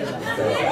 So